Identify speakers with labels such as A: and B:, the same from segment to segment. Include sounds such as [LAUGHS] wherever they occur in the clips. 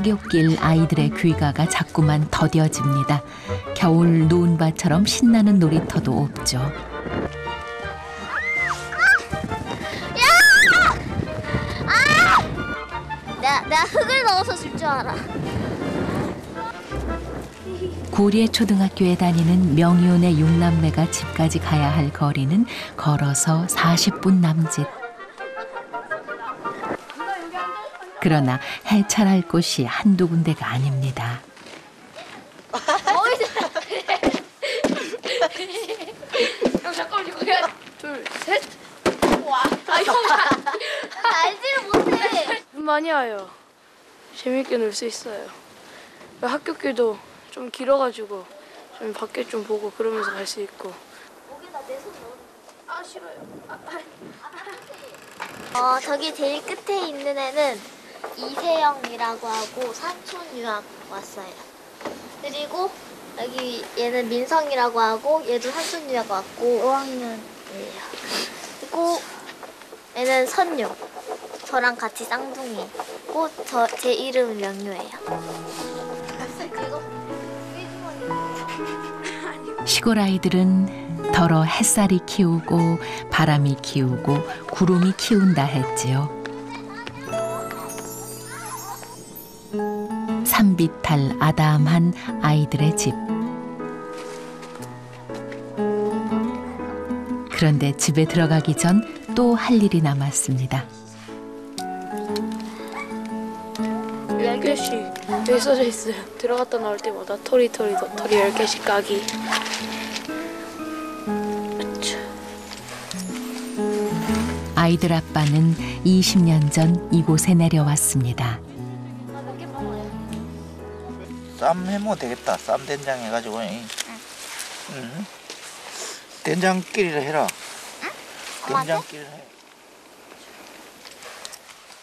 A: 하굣길 아이들의 귀가가 자꾸만 더뎌집니다. 겨울 노은바처럼 신나는 놀이터도 없죠.
B: 내가, 내가 흙을 넣어서 줄 줄 알아.
A: 고리에 초등학교에 다니는 명희원의 육남매가 집까지 가야 할 거리는 걸어서 40분 남짓. 그러나 해찰할 곳이 한두 군데가 아닙니다. [LAUGHS]
C: 형 잠깐만 이거 해야 둘, 셋. 와. 아, 형. [LAUGHS]
B: 알지를 못해.
C: 눈 많이 와요. 재밌게 놀 수 있어요. 학교 길도 좀 길어가지고 좀 밖에 좀 보고 그러면서 갈 수 있고. 아 싫어요.
B: 어, 저기 제일 끝에 있는 애는 이세영이라고 하고 산촌 유학 왔어요. 그리고 여기 얘는 민성이라고 하고 얘도 산촌 유학 왔고 5학년이에요. 그리고 얘는 선유. 저랑 같이 쌍둥이고 저 제 이름은 명유예요.
A: 시골 아이들은 더러 햇살이 키우고 바람이 키우고 구름이 키운다 했지요. 비탈 아담한 아이들의 집. 그런데 집에 들어가기 전 또 할 일이 남았습니다.
C: 10개씩 여기 써져 있어요. 들어갔다 나올 때마다 토리토리 도토리 10개씩 까기.
A: 아이들 아빠는 20년 전 이곳에 내려왔습니다.
D: 쌈 해먹으면 되겠다. 쌈 된장 해가지고. 응. 응. 된장끼리를 해라. 된장끼리를 해.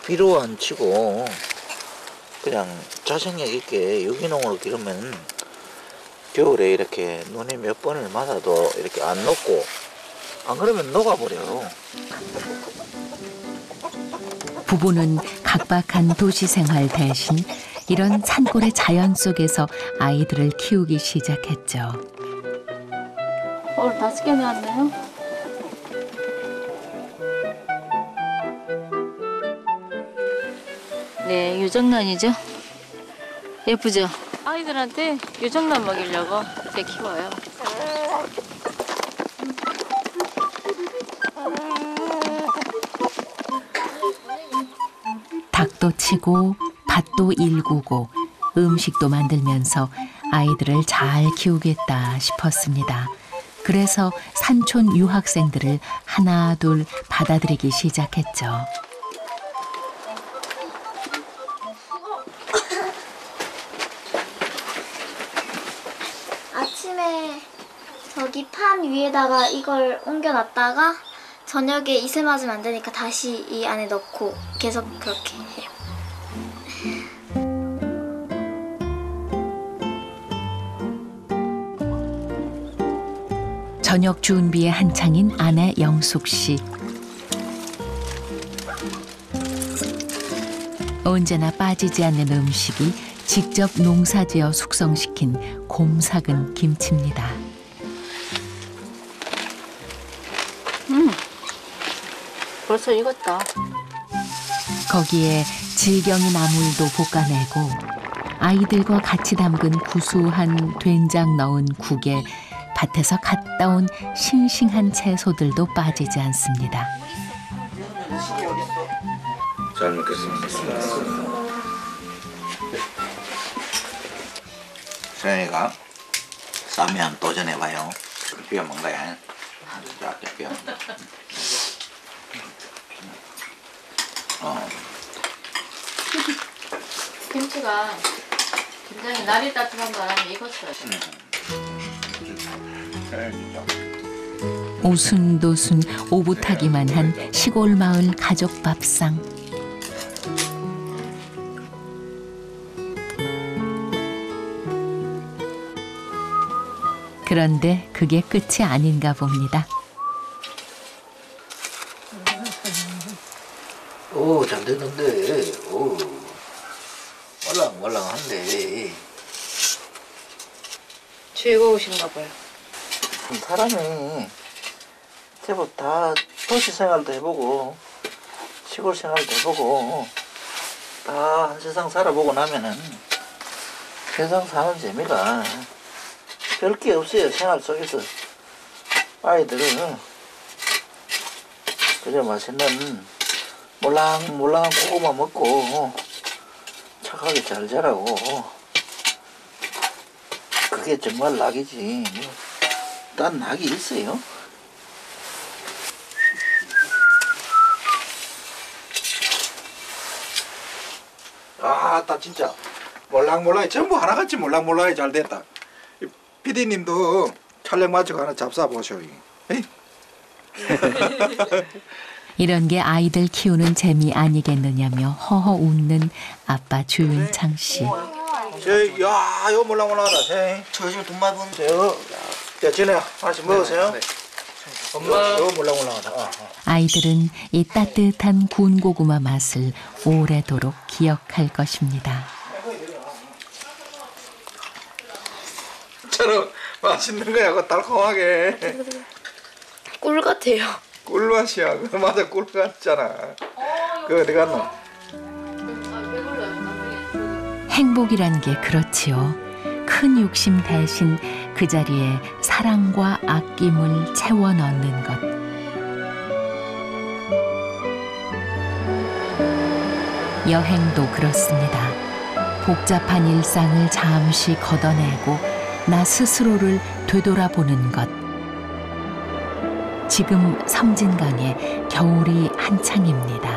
D: 비로 안 치고 그냥 자생력 있게 유기농으로 기르면 겨울에 이렇게 눈이 몇 번을 맞아도 이렇게 안 녹고 안 그러면 녹아버려.
A: 부부는 각박한 도시 생활 대신 이런 산골의 자연 속에서 아이들을 키우기 시작했죠.
C: 오늘 다섯 개 나왔나요?
E: 네, 유정란이죠. 예쁘죠? 아이들한테 유정란 먹이려고 이렇게 키워요.
A: 닭도 치고 밭도 일구고 음식도 만들면서 아이들을 잘 키우겠다 싶었습니다. 그래서 산촌 유학생들을 하나 둘 받아들이기 시작했죠.
B: 아침에 저기 판 위에다가 이걸 옮겨놨다가 저녁에 이슬 맞으면 안 되니까 다시 이 안에 넣고 계속 그렇게 해요.
A: 저녁 준비에 한창인 아내 영숙 씨. 언제나 빠지지 않는 음식이 직접 농사지어 숙성시킨 곰삭은 김치입니다.
E: 벌써 익었다.
A: 거기에 질경이 나물도 볶아내고 아이들과 같이 담근 구수한 된장 넣은 국에 밭에서 갓 따온 싱싱한 채소들도 빠지지 않습니다.
D: 잘 먹겠습니다. 서영이가 쌈이 한 도전해봐요. 비벼 먹는 거야. 자, 비벼. 어,
E: 김치가 굉장히 날이 따뜻한 바람에 익었어요.
D: 서영이죠.
A: 오순도순 오붓하기만 한 시골 마을 가족 밥상. 그런데 그게 끝이 아닌가 봅니다.
D: 오, 잘 됐는데. 오. 올라, 말랑말랑한데
C: 즐거우신가 봐요.
D: 사람이 제법 다 도시 생활도 해보고 시골 생활도 해보고 다 한 세상 살아보고 나면은 세상 사는 재미가 별게 없어요 생활 속에서 아이들은 그저 맛있는 몰랑몰랑한 고구마 먹고 착하게 잘 자라고 그게 정말 낙이지 뭐. 딴 낙이 있어요?
F: 아, 나 진짜 몰랑몰랑해 전부 하나같이 몰랑몰랑해 잘 됐다. 피디님도 촬영 마치고 하나 잡사 보셔. 에이? [LAUGHS]
A: 이런 게 아이들 키우는 재미 아니겠느냐며 허허 웃는 아빠 주윤창 씨.
F: 저, 야, 이거 몰랑몰랑하다. 저,
D: 저 요즘 돈 많이 버는
F: 저, 야, 진우야, 하나씩 먹으세요.
C: 엄마.
F: 이거 몰랑몰랑하다. 어, 어.
A: 아이들은 이 따뜻한 군 고구마 맛을 오래도록 기억할 것입니다.
F: 저런 맛있는 거야, 그 달콤하게.
C: 꿀 같아요.
F: 꿀맛이야. 그 맞아, 꿀 같잖아. 그 어디 갔노?
A: 행복이란 게 그렇지요. 큰 욕심 대신 그 자리에 사랑과 아낌을 채워 넣는 것. 여행도 그렇습니다. 복잡한 일상을 잠시 걷어내고 나 스스로를 되돌아보는 것. 지금 섬진강에 겨울이 한창입니다.